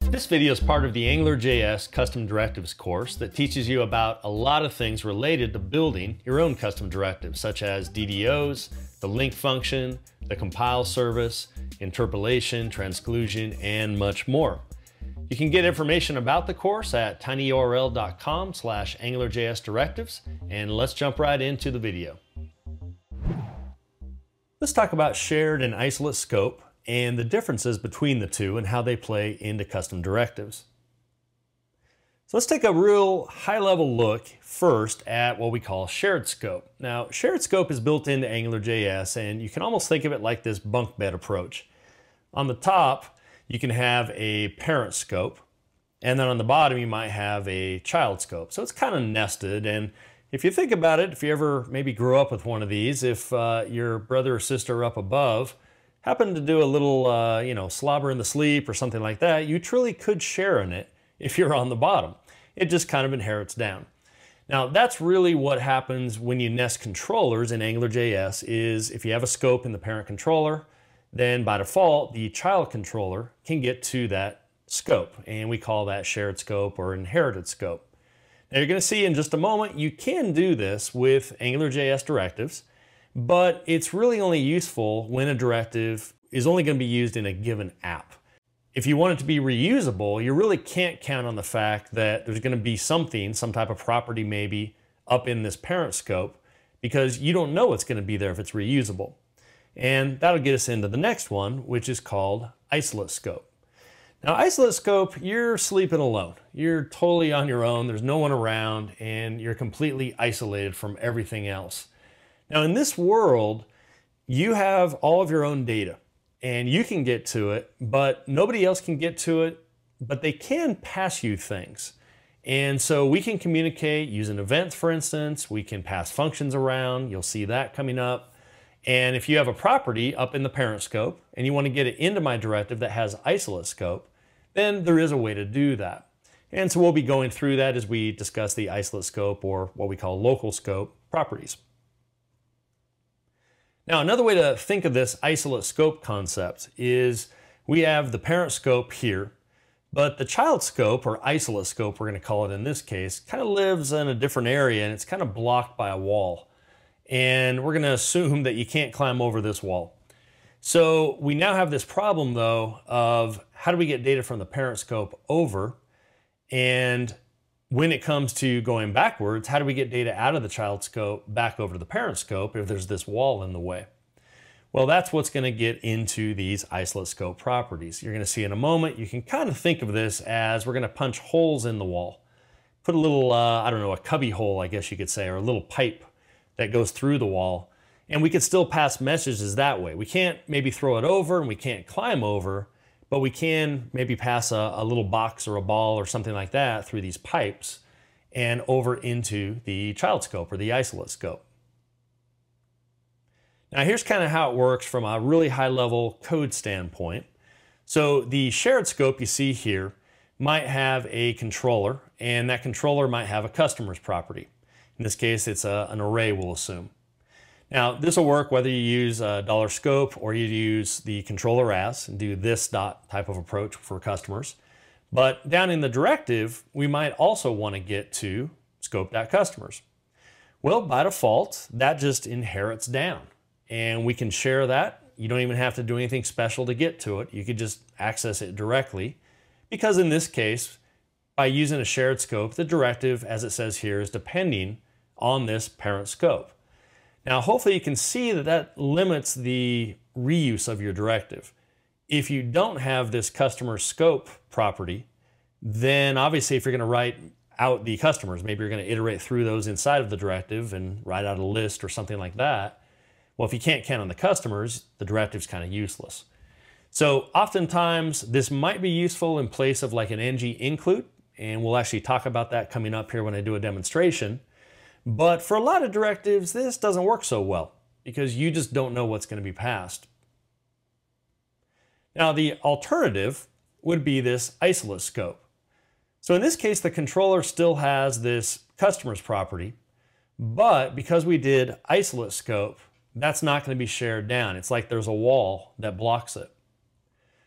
This video is part of the AngularJS Custom Directives course that teaches you about a lot of things related to building your own custom directives, such as DDOs, the link function, the compile service, interpolation, transclusion, and much more. You can get information about the course at tinyurl.com slash AngularJSDirectives, and let's jump right into the video. Let's talk about shared and isolate scope and the differences between the two and how they play into custom directives. So let's take a real high level look first at what we call shared scope. Now, shared scope is built into AngularJS and you can almost think of it like this bunk bed approach. On the top, you can have a parent scope and then on the bottom you might have a child scope. So it's kind of nested and if you think about it, if you ever maybe grew up with one of these, if uh, your brother or sister up above happen to do a little, uh, you know, slobber in the sleep or something like that, you truly could share in it if you're on the bottom. It just kind of inherits down. Now that's really what happens when you nest controllers in AngularJS is if you have a scope in the parent controller, then by default, the child controller can get to that scope and we call that shared scope or inherited scope. Now you're gonna see in just a moment, you can do this with AngularJS directives but it's really only useful when a directive is only going to be used in a given app. If you want it to be reusable, you really can't count on the fact that there's going to be something, some type of property maybe, up in this parent scope because you don't know what's going to be there if it's reusable. And that'll get us into the next one, which is called isolate scope. Now, isolate scope, you're sleeping alone. You're totally on your own. There's no one around and you're completely isolated from everything else. Now, in this world, you have all of your own data and you can get to it, but nobody else can get to it, but they can pass you things. And so we can communicate using events, for instance, we can pass functions around. You'll see that coming up. And if you have a property up in the parent scope and you want to get it into my directive that has isolate scope, then there is a way to do that. And so we'll be going through that as we discuss the isolate scope or what we call local scope properties. Now, another way to think of this isolate scope concept is we have the parent scope here, but the child scope, or isolate scope, we're going to call it in this case, kind of lives in a different area and it's kind of blocked by a wall. And we're going to assume that you can't climb over this wall. So we now have this problem though of how do we get data from the parent scope over and when it comes to going backwards, how do we get data out of the child scope back over to the parent scope if there's this wall in the way? Well, that's what's going to get into these isolate scope properties. You're going to see in a moment, you can kind of think of this as we're going to punch holes in the wall. Put a little, uh, I don't know, a cubby hole, I guess you could say, or a little pipe that goes through the wall. And we could still pass messages that way. We can't maybe throw it over and we can't climb over, but we can maybe pass a, a little box or a ball or something like that through these pipes and over into the child scope or the isolate scope. Now here's kind of how it works from a really high level code standpoint. So the shared scope you see here might have a controller and that controller might have a customer's property. In this case, it's a, an array, we'll assume. Now, this will work whether you use a dollar $scope or you use the controller as and do this dot type of approach for customers. But down in the directive, we might also want to get to scope.customers. Well, by default, that just inherits down and we can share that. You don't even have to do anything special to get to it. You could just access it directly because in this case, by using a shared scope, the directive, as it says here, is depending on this parent scope. Now, hopefully you can see that that limits the reuse of your directive. If you don't have this customer scope property, then obviously if you're gonna write out the customers, maybe you're gonna iterate through those inside of the directive and write out a list or something like that. Well, if you can't count on the customers, the directive's kind of useless. So oftentimes this might be useful in place of like an ng include, and we'll actually talk about that coming up here when I do a demonstration. But for a lot of directives, this doesn't work so well because you just don't know what's going to be passed. Now, the alternative would be this isolate scope. So in this case, the controller still has this customer's property, but because we did isolate scope, that's not going to be shared down. It's like there's a wall that blocks it.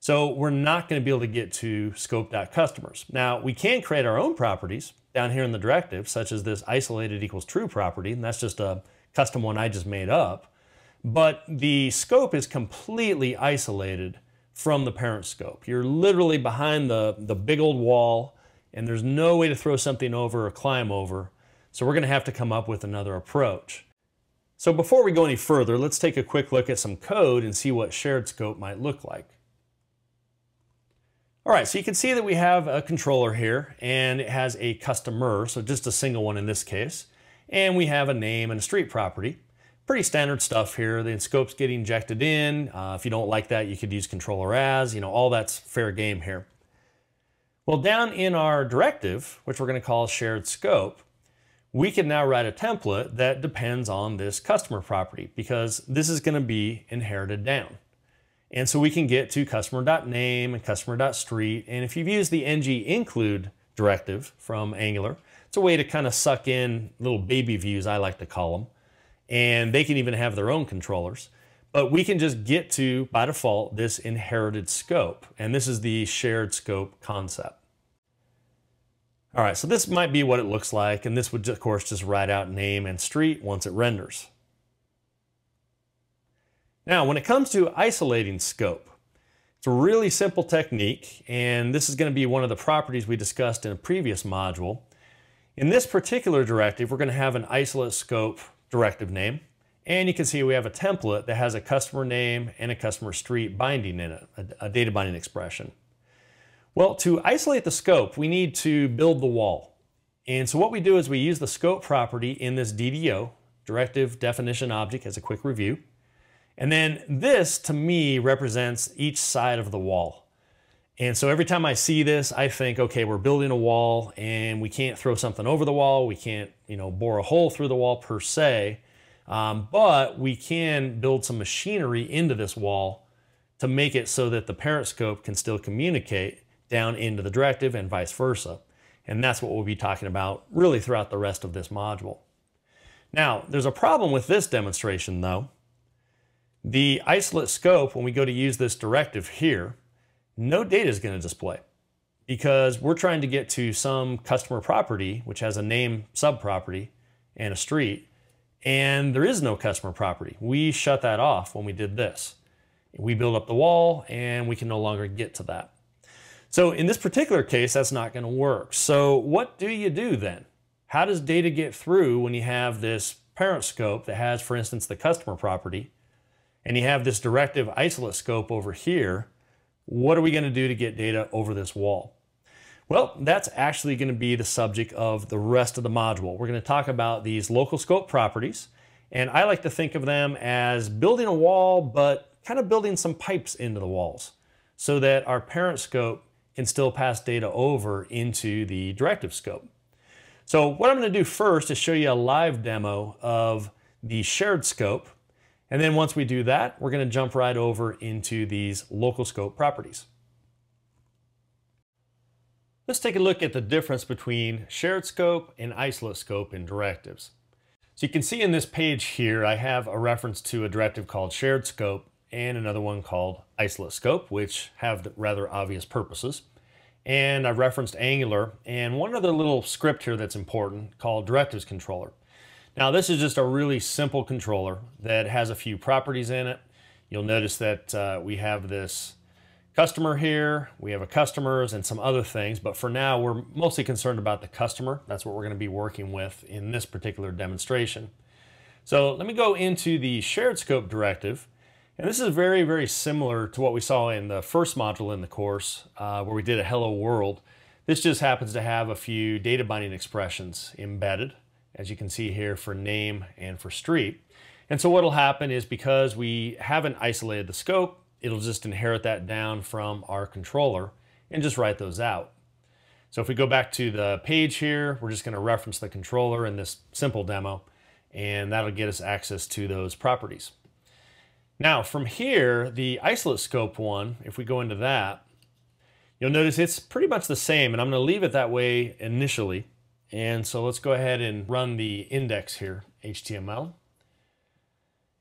So we're not going to be able to get to scope.customers. Now, we can create our own properties down here in the directive, such as this isolated equals true property, and that's just a custom one I just made up. But the scope is completely isolated from the parent scope. You're literally behind the, the big old wall, and there's no way to throw something over or climb over. So we're going to have to come up with another approach. So before we go any further, let's take a quick look at some code and see what shared scope might look like. All right, so you can see that we have a controller here and it has a customer, so just a single one in this case. And we have a name and a street property. Pretty standard stuff here. The scopes get injected in. Uh, if you don't like that, you could use controller as, you know, all that's fair game here. Well, down in our directive, which we're gonna call shared scope, we can now write a template that depends on this customer property because this is gonna be inherited down. And so we can get to customer.name and customer.street. And if you've used the ng include directive from Angular, it's a way to kind of suck in little baby views, I like to call them. And they can even have their own controllers. But we can just get to, by default, this inherited scope. And this is the shared scope concept. All right, so this might be what it looks like. And this would, of course, just write out name and street once it renders. Now, when it comes to isolating scope, it's a really simple technique, and this is going to be one of the properties we discussed in a previous module. In this particular directive, we're going to have an isolate scope directive name, and you can see we have a template that has a customer name and a customer street binding in it, a, a data binding expression. Well, to isolate the scope, we need to build the wall. And so what we do is we use the scope property in this DDO, directive definition object as a quick review. And then this, to me, represents each side of the wall. And so every time I see this, I think, okay, we're building a wall and we can't throw something over the wall. We can't, you know, bore a hole through the wall per se. Um, but we can build some machinery into this wall to make it so that the parent scope can still communicate down into the directive and vice versa. And that's what we'll be talking about really throughout the rest of this module. Now, there's a problem with this demonstration though, the isolate scope, when we go to use this directive here, no data is going to display because we're trying to get to some customer property, which has a name subproperty and a street, and there is no customer property. We shut that off when we did this. We build up the wall and we can no longer get to that. So in this particular case, that's not going to work. So what do you do then? How does data get through when you have this parent scope that has, for instance, the customer property and you have this directive isolate scope over here, what are we going to do to get data over this wall? Well, that's actually going to be the subject of the rest of the module. We're going to talk about these local scope properties, and I like to think of them as building a wall, but kind of building some pipes into the walls so that our parent scope can still pass data over into the directive scope. So what I'm going to do first is show you a live demo of the shared scope and then once we do that, we're going to jump right over into these local scope properties. Let's take a look at the difference between shared scope and isolate scope in directives. So you can see in this page here, I have a reference to a directive called shared scope and another one called isolate scope, which have rather obvious purposes. And I referenced Angular and one other little script here that's important called directives controller. Now this is just a really simple controller that has a few properties in it. You'll notice that uh, we have this customer here, we have a customers and some other things, but for now we're mostly concerned about the customer. That's what we're gonna be working with in this particular demonstration. So let me go into the shared scope directive. And this is very, very similar to what we saw in the first module in the course uh, where we did a hello world. This just happens to have a few data binding expressions embedded as you can see here for name and for street. And so what'll happen is because we haven't isolated the scope, it'll just inherit that down from our controller and just write those out. So if we go back to the page here, we're just gonna reference the controller in this simple demo, and that'll get us access to those properties. Now from here, the isolate scope one, if we go into that, you'll notice it's pretty much the same, and I'm gonna leave it that way initially and so let's go ahead and run the index here, HTML.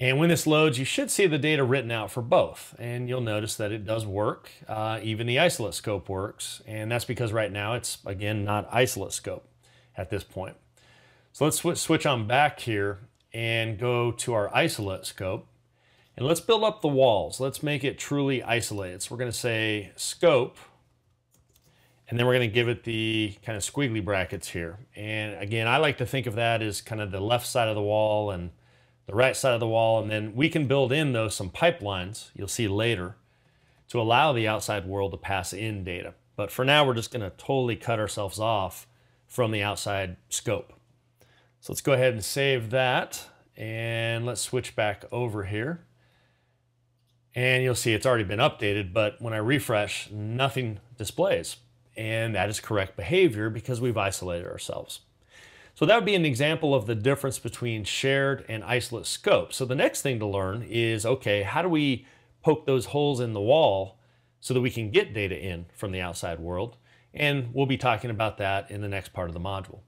And when this loads, you should see the data written out for both. And you'll notice that it does work. Uh, even the isolate scope works. And that's because right now it's, again, not isolate scope at this point. So let's sw switch on back here and go to our isolate scope. And let's build up the walls. Let's make it truly isolated. So we're going to say scope, and then we're going to give it the kind of squiggly brackets here. And again, I like to think of that as kind of the left side of the wall and the right side of the wall. And then we can build in, though, some pipelines, you'll see later, to allow the outside world to pass in data. But for now, we're just going to totally cut ourselves off from the outside scope. So let's go ahead and save that. And let's switch back over here. And you'll see it's already been updated, but when I refresh, nothing displays. And that is correct behavior because we've isolated ourselves. So that would be an example of the difference between shared and isolate scope. So the next thing to learn is, okay, how do we poke those holes in the wall so that we can get data in from the outside world? And we'll be talking about that in the next part of the module.